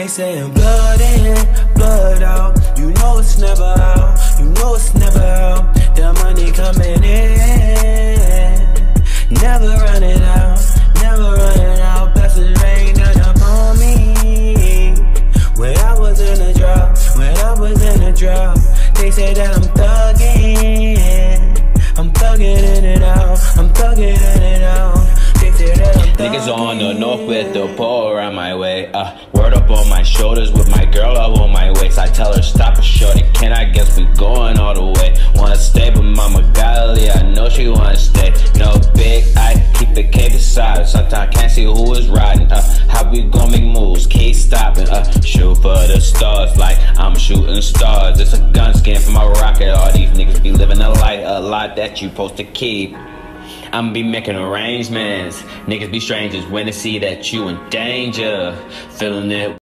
They saying blood in, blood out. You know it's never out. You know it's never out. The money coming in, never running out, never running out. Blessings rain down upon me. When I was in a drought, when I was in a drought, they say that I'm thugging. I'm thugging in and out. I'm thugging Niggas on the north with the pole around my way. Uh, word up on my shoulders with my girl up on my waist. I tell her stop a shorty, can I guess we going all the way? Wanna stay, but mama golly, I know she wanna stay. No big, I keep the K beside her. Sometimes can't see who is riding. Uh, how we gon' make moves? Keep stopping. Uh, shoot for the stars like I'm shooting stars. It's a gun skin for my rocket. All these niggas be living a life, a lot that you supposed to keep. I'ma be making arrangements. Niggas be strangers when they see that you in danger. Feeling it